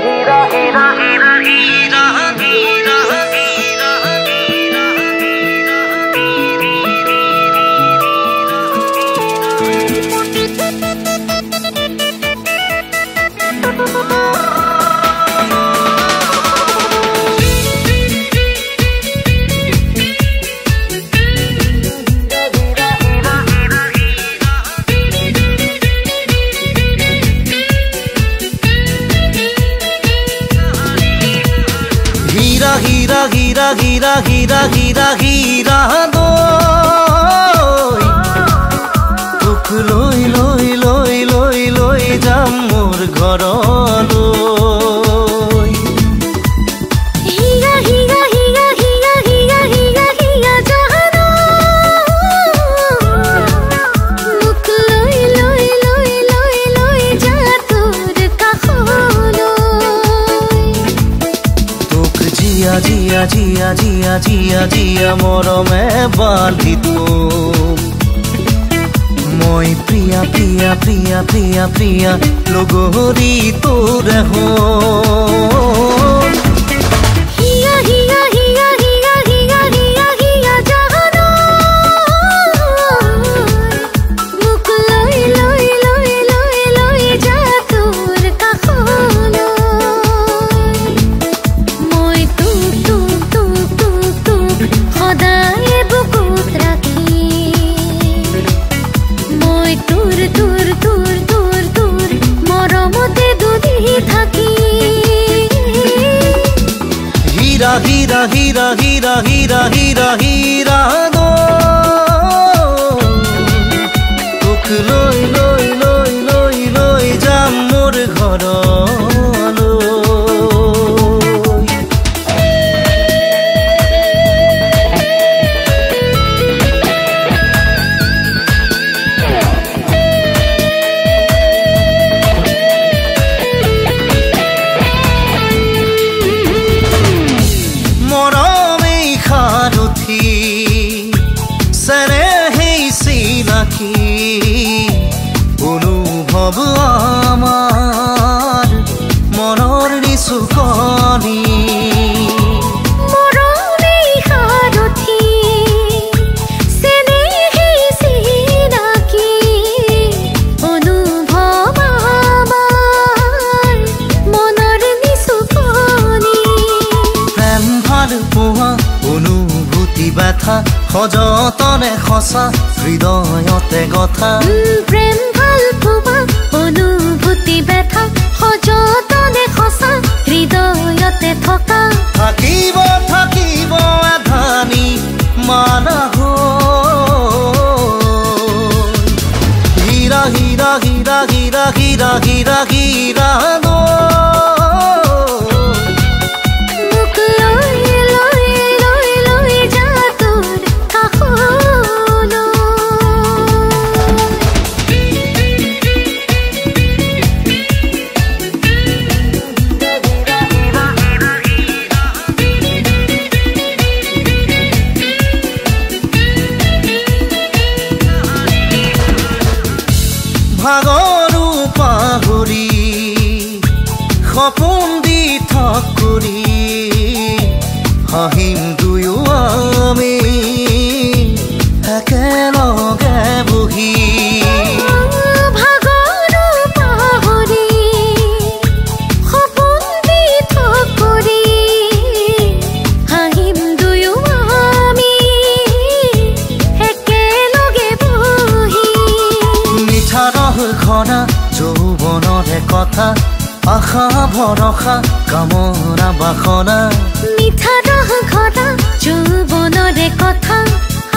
ひらひら হীৰা হীৰা হীৰা হীৰা হীৰা হীৰা দৈ তোক লৈ লৈ লৈ লৈ লৈ যাম মোৰ ঘৰলৈ জিয়া জিয়া জিয়া জিয়া জিয়া মৰমে বান্ধি মই প্ৰিয়া প্ৰিয়া প্ৰিয়া প্ৰিয়া প্ৰিয়া লগৰী তোৰ হ'ল hira hira hira hira hira hira no তোক লৈ লৈ লৈ লৈ লৈ যাম মোৰ ঘৰলৈ অনুভৱ আমাৰ মনৰ নিচুকনি ব্যথা সযতনে সঁচা হৃদয়তে গথা প্ৰেম ভাল পোৱা অনুভূতি ব্যথা সযতনে সঁচা হৃদয়তে থকা থাকিব থাকিব এধানি মানা হীৰা হীৰা হীৰা হীৰা হীৰা হীৰা হীৰা সপোন দি থক কৰি হাঁহিম আশা ভৰসা কামনা বাসনা। মিঠা ৰহ ঘটা যৌৱনৰে কথা।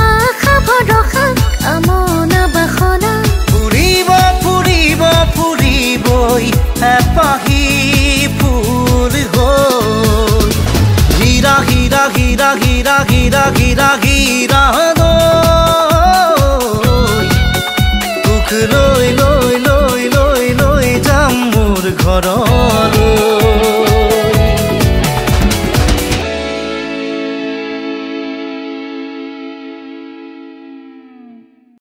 আশা ভৰসা কামনা বাসনা। ফুৰিব ফুৰিব ফুৰিবই এপাহি ফুল হ'ল। হীৰা হীৰা হীৰা হীৰা হীৰা হীৰা হীৰা ঘৰত